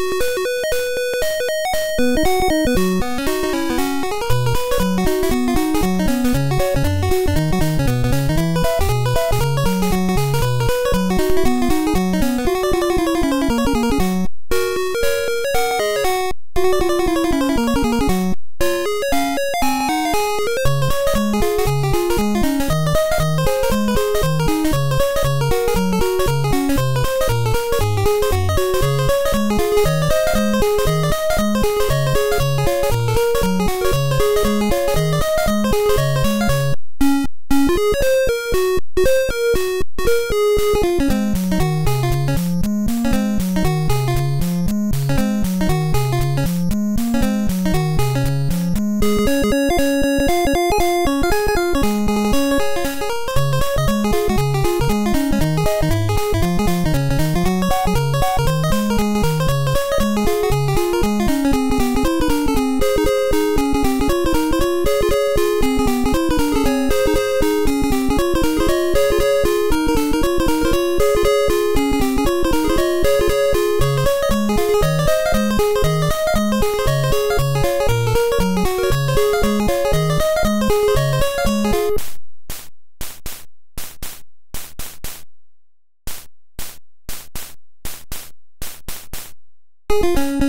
you Música